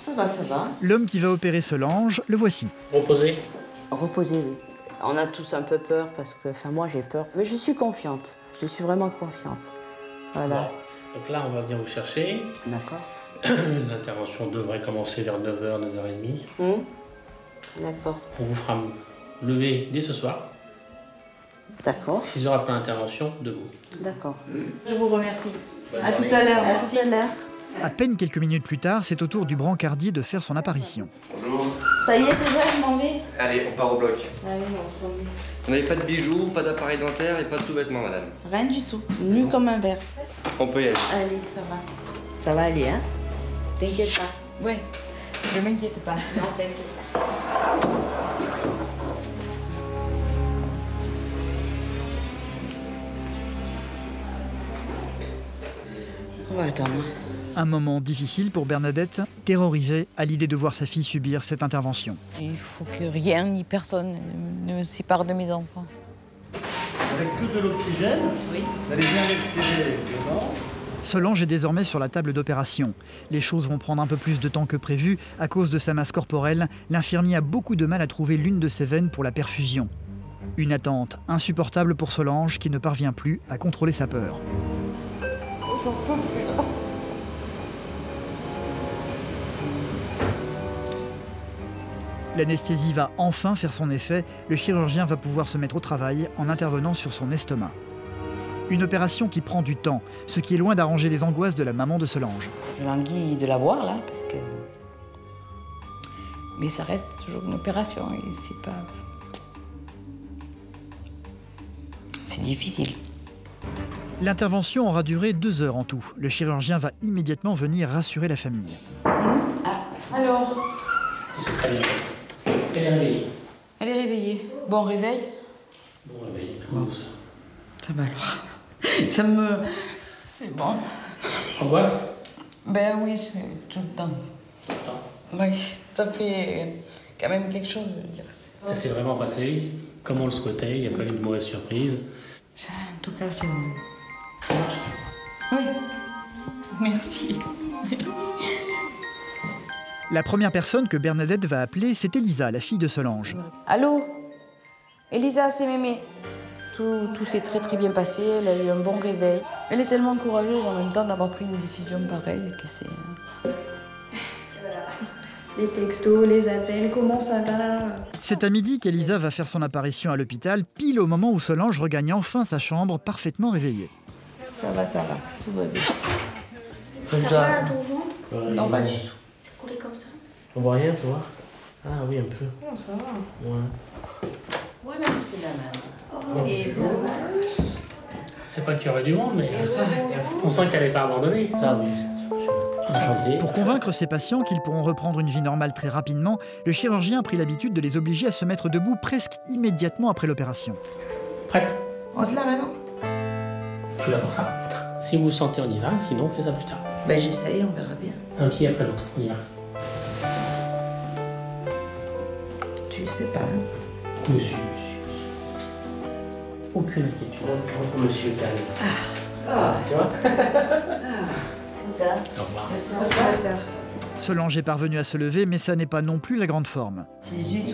Ça va, ça va. L'homme qui va opérer Solange, le voici. Reposez. Reposez, oui. On a tous un peu peur parce que, enfin, moi j'ai peur. Mais je suis confiante. Je suis vraiment confiante. Voilà. Donc là, on va venir vous chercher. D'accord. L'intervention devrait commencer vers 9h, 9h30. Hum D'accord. On vous fera lever dès ce soir. D'accord. 6 heures après l'intervention, debout. D'accord. Je vous remercie. Bonne À journée. tout à l'heure. À tout à l'heure. À peine quelques minutes plus tard, c'est au tour du brancardier de faire son apparition. Bonjour. Ça y est, déjà, je m'en vais Allez, on part au bloc. Allez, on se remet. On n'avait pas de bijoux, pas d'appareil dentaire et pas de sous-vêtements, madame. Rien du tout. Nu comme un verre. On peut y aller. Allez, ça va. Ça va aller, hein T'inquiète pas. Oui, ne m'inquiète pas. Non, t'inquiète pas. On va attendre. Un moment difficile pour Bernadette, terrorisée à l'idée de voir sa fille subir cette intervention. Il faut que rien ni personne ne me sépare de mes enfants. Avec tout de l'oxygène, Oui. vous allez bien respirer dedans. Solange est désormais sur la table d'opération. Les choses vont prendre un peu plus de temps que prévu. À cause de sa masse corporelle, l'infirmier a beaucoup de mal à trouver l'une de ses veines pour la perfusion. Une attente insupportable pour Solange qui ne parvient plus à contrôler sa peur. L'anesthésie va enfin faire son effet, le chirurgien va pouvoir se mettre au travail en intervenant sur son estomac. Une opération qui prend du temps, ce qui est loin d'arranger les angoisses de la maman de Solange. Je languis de la voir là, parce que. Mais ça reste toujours une opération et c'est pas. C'est difficile. L'intervention aura duré deux heures en tout. Le chirurgien va immédiatement venir rassurer la famille. Alors C'est très bien Elle est réveillée. Elle est réveillée. Bon réveil Bon réveil. Bon. Ça va? Alors. Ça me. C'est bon. Angoisse? Ben oui, c'est tout le temps. Tout le temps. Oui, ça fait quand même quelque chose, veux dire. Ça s'est vraiment passé comme on le souhaitait. Il n'y a pas eu de mauvaise surprise. En tout cas, c'est bon. Ça marche. Oui. Merci. Merci. La première personne que Bernadette va appeler, c'est Elisa, la fille de Solange. Allô? Elisa, c'est Mémé. Tout, tout s'est très très bien passé, elle a eu un bon réveil. Elle est tellement courageuse en même temps d'avoir pris une décision pareille que c'est... Les textos, les appels, comment ça va? C'est à midi qu'Elisa va faire son apparition à l'hôpital, pile au moment où Solange regagne enfin sa chambre parfaitement réveillée. Ça va, ça va. Tout va bien. Ça va à ton ventre? Non, pas du tout. C'est coulé comme ça On voit rien, tu vois Ah oui, un peu. Non, ça va. Ouais. Voilà, monsieur Daman. Et C'est pas qu'il y aurait du monde, mais on sent qu'elle n'est pas abandonnée. Ça, oui. Enchanté. Pour convaincre ses patients qu'ils pourront reprendre une vie normale très rapidement, le chirurgien a pris l'habitude de les obliger à se mettre debout presque immédiatement après l'opération. Prête? On se lave maintenant Je suis là pour ça. Si vous sentez, on y va. Sinon, on fait ça plus tard. Ben j'essaye, on verra bien. Un pied après l'autre. On y va. Tu sais pas. Monsieur, monsieur. Aucune inquiétude. Monsieur calme. Ah. Tu vois Au revoir. Solange est parvenue à se lever, mais ça n'est pas non plus la grande forme. J'ai.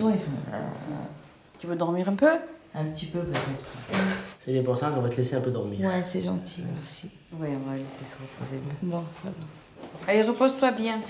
Tu veux dormir un peu? Un petit peu peut-être. C'est bien pour ça qu'on va te laisser un peu dormir. Ouais, c'est gentil, merci. Oui, on va laisser se reposer. Bon, ça va. Allez, repose-toi bien.